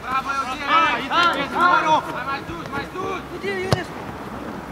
Bravo, Eudinho! Vai mais duas, mais duas! Eudinho, Unesco!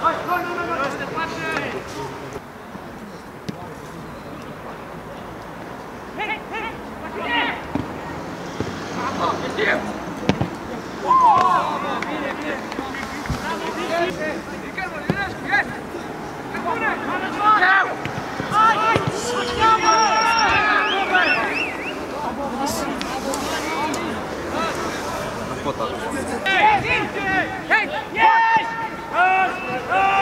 Vai, vai, vai! Hey! Yes! Yes! Yes!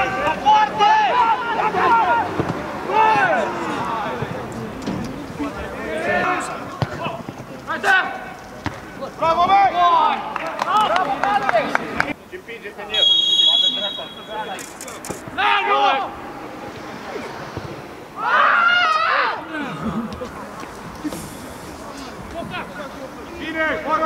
Yes!